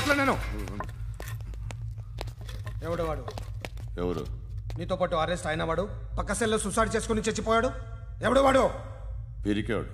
పోవట్లే నేను. ఎవడు వాడు? ఎవరు? నీతో పాటు అరెస్ట్ అయిన వాడు పక్క సెల్లో సుసైడ్ చేసుకుని చచ్చిపోయాడు. ఎవడు వాడు? పిరికాడు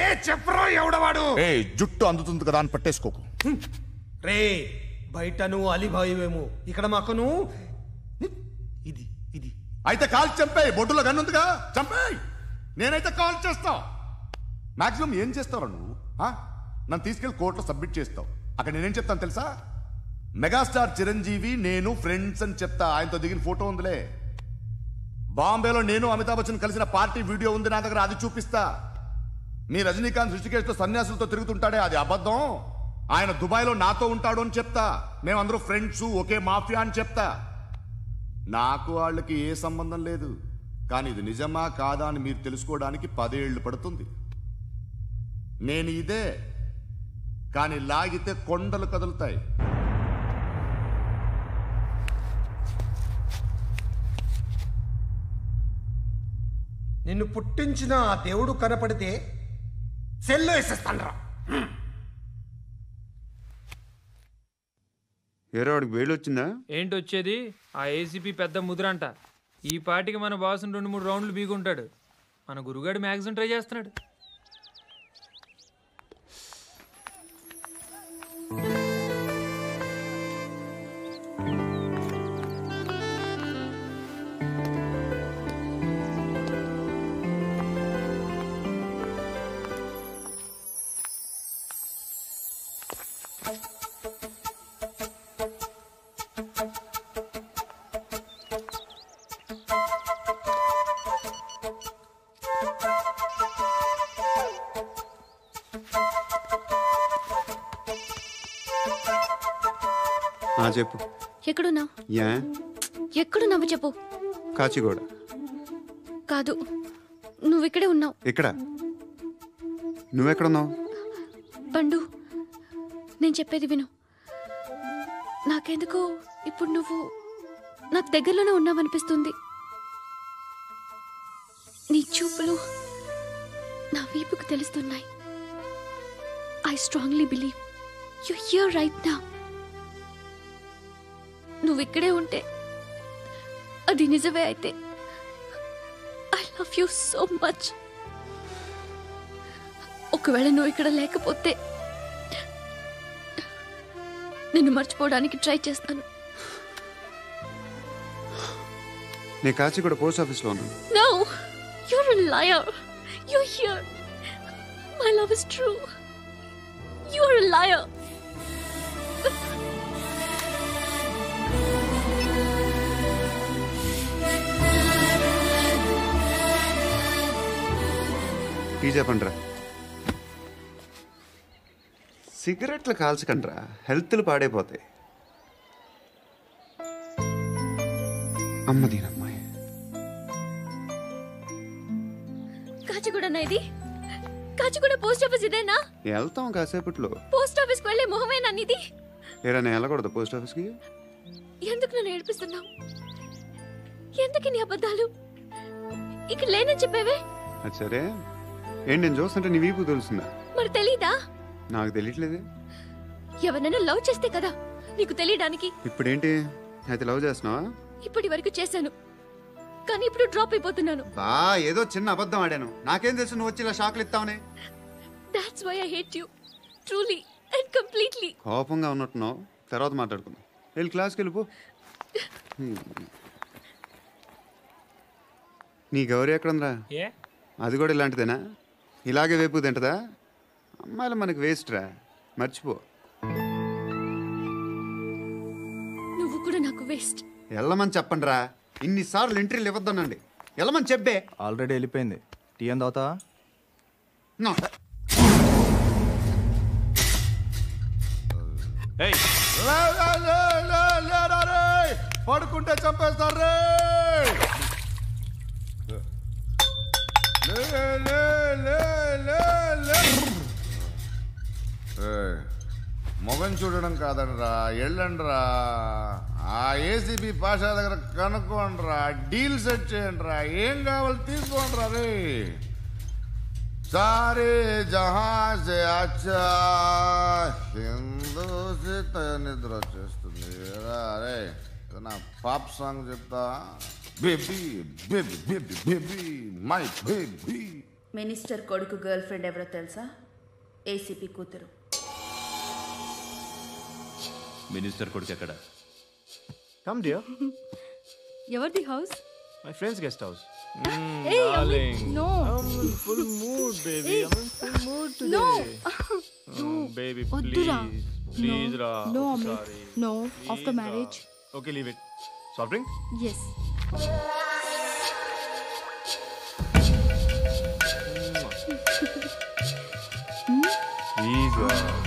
ఏ చెప్పరా ఎవడవాడు ఏ జుట్టు అందుతుంది కదా అని పట్టేసుకోకు. రే బయట నువ్వు అలీబాయివేమో. ఇక్కడ మాకు నువ్వు ఇది ఇది. అయితే కాల్ చంపేయి బొడ్డులో గన్నుందిగా చంపేయి! నేనైతే కాల్ చేస్తా. మాక్సిమం ఏం చేస్తావు నువ్వు? ఆ? నన్ను తీసుకెళ్ళి కోర్టులో సబ్మిట్ చేస్తావు. అక్కడ నేనేం చెప్తాను తెలుసా? మెగాస్టార్ చిరంజీవి నేను ఫ్రెండ్స్ అని చెప్తా. ఆయనతో దిగిన ఫోటో ఉందిలే. బాంబేలో నేను అమితాబ్ బచ్చన్ కలిసిన పార్టీ వీడియో ఉంది నా దగ్గర అది చూపిస్తా. మీ రజనీకాంత్ ఋషికేష్తో సన్యాసులతో తిరుగుతుంటాడే అది అబద్ధం. ఆయన దుబాయ్లో నాతో ఉంటాడు అని చెప్తా. మేమందరూ ఫ్రెండ్స్ ఒకే మాఫియా అని చెప్తా. నాకు వాళ్ళకి ఏ సంబంధం లేదు. కానీ ఇది నిజమా కాదా అని మీరు తెలుసుకోవడానికి పదేళ్ళు పడుతుంది. నేను ఇదే కానీ లాగితే కొండలు కదులుతాయి. నిన్ను పుట్టించిన ఆ దేవుడు కనపడితే సెల్లో వేసేస్తానరా ఏరో వాడికి వేలు వచ్చిందా? ఏంటి వచ్చేది ఆ ఏసీపీ పెద్ద ముద్రంట. ఈ పాటికి మన బాసుని రెండు మూడు రౌండ్లు బీగుంటాడు. మన గురుగాడు మ్యాక్సిమం ట్రై చేస్తున్నాడు. ఆ చెప్పు. ఎక్కడున్నావు? యా. ఎక్కడున్నావు చెప్పు. కాచిగూడ. కాదు నువ్వు ఇక్కడే ఉన్నావు. ఇక్కడ? నువ్వెక్కడున్నావు? పండు నేను చెప్పేది విను. నాకెందుకో ఇప్పుడు నువ్వు నాకు దగ్గరలోనే ఉన్నావనిపిస్తుంది. నీ చూపులు నా వీపుకు తెలుస్తున్నాయి. I strongly believe you here right నా నువ్వు ఇక్కడే ఉంటే అది నిజమే అయితే I love you so much ఒకవేళ నువ్వు ఇక్కడ లేకపోతే నిన్ను మర్చిపోవడానికి ట్రై చేస్తాను. నీ కాచి కూడా పోస్ట్ ఆఫీస్లో ఉన్నా now you are a liar you hear my love is true you are a liar pizza పండ్రా. సిగరెట్లు కాల్చకండ్రా. హెల్త్లు పాడైపోతాయి. అమ్మ దీనమ్మాయి కాచిగూడనా ఇది? కాచిగూడ పోస్ట్ ఆఫీస్ ఇదేనా? వెళ్తాం కాసేపట్లో. పోస్ట్ ఆఫీస్కి వెళ్ళే మొహమేనా ఇది ఏరా నేను వెళ్ళకూడదు పోస్ట్ ఆఫీస్కి? ఎందుకు నన్ను ఏడిపిస్తున్నావు? ఎందుకు నీ అబద్ధాలు? ఇక్కడ లేనని చెప్పేవే? సరే. ఏంటి నేను చూస్తుంటే నీ వీపు తెలుస్తుందా? మరి తెలీదా? నాకు తెలియట్లేదే. ఎవరైనా లవ్ చేస్తే కదా? నీకు తెలియడానికి. ఇప్పుడేంటి? అయితే లవ్ చేస్తున్నావా? ఇప్పటి వరకు చేశాను. కానీ ఇప్పుడు డ్రాప్ అయిపోతున్నాను. బా ఏదో చిన్న అబద్ధం ఆడాను. నాకేం తెలుసు నువ్వు వచ్చి ఇలా షాక్లు ఇస్తావనే? That's why I hate you truly and completely కోపంగా ఉన్నట్టున్నావు. తర్వాత మాట్లాడుకుందాం. వెళ్ళి క్లాస్కి వెళ్ళిపో. నీ గౌరీ ఎక్కడుందిరా? ఏ? అది కూడా ఇలాంటిదేనా? ఇలాగే వేపు తింటదా? అమ్మాయిలు మనకి వేస్ట్ రా మర్చిపో నువ్వు కూడా నాకు వేస్ట్ వెళ్ళమని చెప్పండి రా ఇన్నిసార్లు ఎంట్రీలు ఇవ్వద్దనండి వెళ్ళమని చెప్పే ఆల్రెడీ వెళ్ళిపోయింది టీ అని తాగుతావా నా- లే, లే, లే, లే, లేరా రే. పడుకుంటే చంపేస్తారు రే మొగం చూడడం కాదండ్రా వెళ్ళండ్రా ఆ ఏసీబీ పాషా దగ్గర కనుక్కోండ్రా డీల్ సెట్ చేయండిరా ఏం కావాలి తీసుకోండిరా రే सारे जहां से अच्छा హిందూ సీత నిద్ర వచ్చేస్తుంది అరే నా పాప్ సాంగ్ చెప్తా baby baby baby baby my baby minister కొడుకు గర్ల్ ఫ్రెండ్ ఎవరో తెలుసా ఏసీపీ కూతురు మినిస్టర్ కొడుకు ఎక్కడ కమ్ డియర్ ఎవరిది house my friends guest house Hey, Amit, no. Full mood baby Hey. Full mood No. Baby వద్దురా. Please please రా No, Amit. Sorry No. After marriage. Okay leave it soft drink Yes. Please sir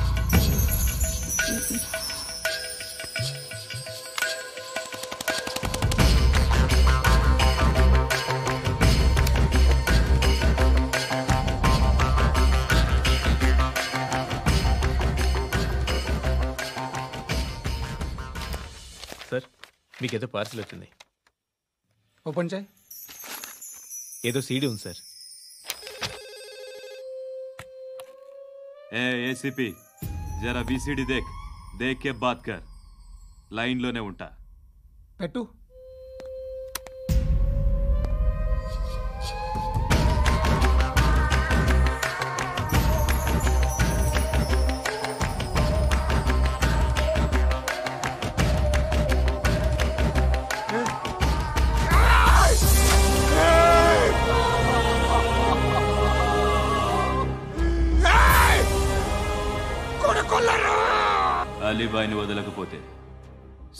మీకేదో parcel వచ్చింది. Open చేయి. ఏదో CD ఉంది sir. ఏ ACP జరా BCD దేక్ దేక్ కే బాత్ కర్ లైన్లోనే ఉంటా. పెట్టు.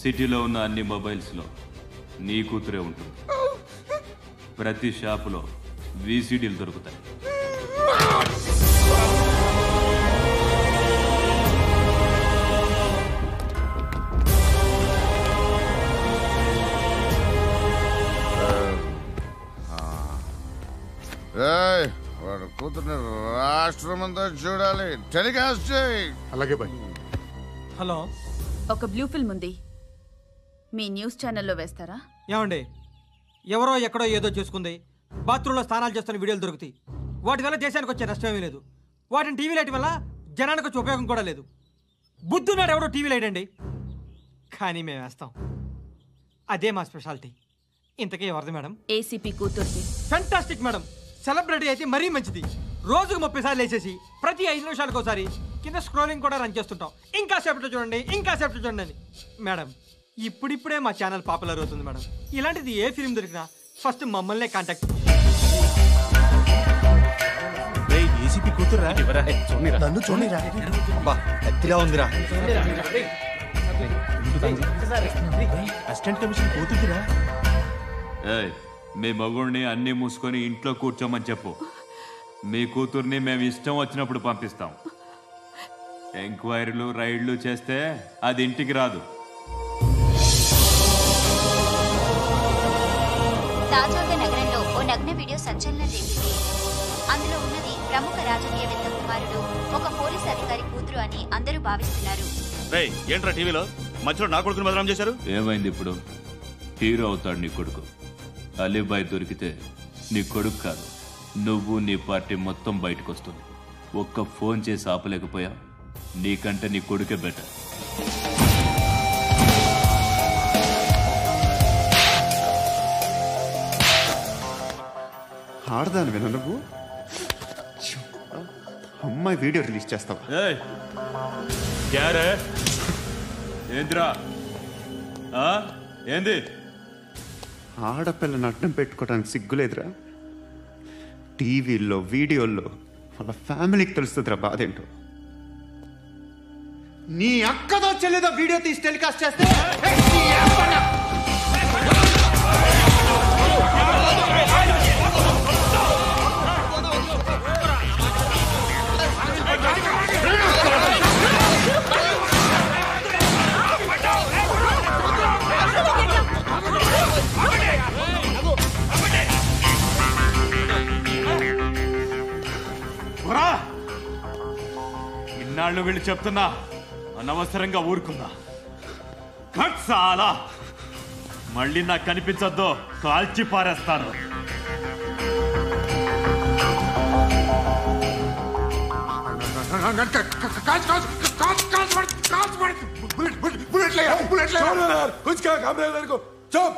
సిటీలో ఉన్న అన్ని మొబైల్స్లో నీ కూతురే ఉంటుంది. ప్రతి షాపులో వీసీడీలు దొరుకుతాయి. ఏయ్, వాడు కూతుర్ని రాష్ట్రం అంతా చూడాలి. టెలికాస్ట్ చేయి. అలాగే బాయ్. హలో. ఒక బ్లూ ఫిల్మ్ ఉంది. మీ న్యూస్ ఛానల్లో వేస్తారా? ఏమండి? ఎవరో ఎక్కడో ఏదో చేసుకుంది. బాత్రూంలో స్నానాలు చేస్తున్న వీడియోలు దొరుకుతాయి. వాటి వల్ల దేశానికి వచ్చే నష్టం ఏమీ లేదు. వాటిని టీవీ లైట్ వల్ల జనానికి వచ్చే ఉపయోగం కూడా లేదు. బుద్ధున్నాడు ఎవడో టీవీ లైట్ అండి. కానీ మేము వేస్తాం. అదే మా స్పెషాలిటీ. ఇంతకీ ఎవరిది madam? ACP కూతుర్ది. Fantastic madam. Celebrity అయితే మరీ మంచిది. రోజుకు ముప్పై సార్లు వేసేసి ప్రతి ఐదు నిమిషాలకు ఒకసారి కింద స్క్రోలింగ్ కూడా రన్ చేస్తుంటాం. ఇంకా సేపట్లో చూడండి ఇంకా సేపట్లో చూడండి మేడం ఇప్పుడిప్పుడే మా ఛానల్ పాపులర్ అవుతుంది మేడం. ఇలాంటిది ఏ ఫిల్మ్ దొరికినా ఫస్ట్ మమ్మల్నే కాంటాక్ట్ ఏసీపీ కూతురా నన్ను చూడరా బా ఎత్తిలా ఉందిరా. అసిస్టెంట్ కమిషన్ మీ మగుడిని అన్నీ మూసుకొని ఇంట్లో కూర్చోమని చెప్పు. మీ కూతుర్ని మేము ఇష్టం వచ్చినప్పుడు పంపిస్తాం. ఎంక్వైరీలు రైడ్లు చేస్తే అది ఇంటికి రాదు. వీడియో సంచలనం రేపింది అందులో ఉన్నది ప్రముఖ రాజకీయవేత్త కుమారుడు ఒక పోలీస్ అధికారి కూతురు అని అందరూ భావిస్తున్నారు. రేయ్ ఏంట్రా టీవీలో? మధ్యలో నా కొడుకుని బదనాం చేశారు? ఏమైంది ఇప్పుడు? హీరో అవుతాడు నీ కొడుకు. అలీబాయ్ దొరికితే నీ కొడుకు కాదు నువ్వు నీ పార్టీ మొత్తం బయటకు వస్తుంది ఒక్క ఫోన్ చేసి ఆపలేకపోయా? నీకంటే నీ కొడుకే బెటర్. ఆడదాను విన నువ్వు. అమ్మాయి వీడియో రిలీజ్ చేస్తావా? ఏంద్రా? ఏంది? ఆడపిల్లని అడ్డం పెట్టుకోవడానికి సిగ్గులేదురా. టీవీల్లో వీడియోల్లో వాళ్ళ ఫ్యామిలీకి తెలుస్తుందిరా బాధ ఏంటో నీ అక్కదో చెల్లిదో వీడియో తీసి టెలికాస్ట్ చేస్తే వీళ్ళు చెప్తున్నా అనవసరంగా ఊరుకున్నా కట్ చాలా మళ్ళీ నాకు కనిపించొద్దు కాల్చి పారేస్తాను కాల్చు కాల్చు కాల్చు కాల్చు పడు కాల్చు పడు బుల్లెట్ బుల్లెట్ బుల్లెట్ లేయా బుల్లెట్ లేయా कुछ क्या घबराए मेरे को चुप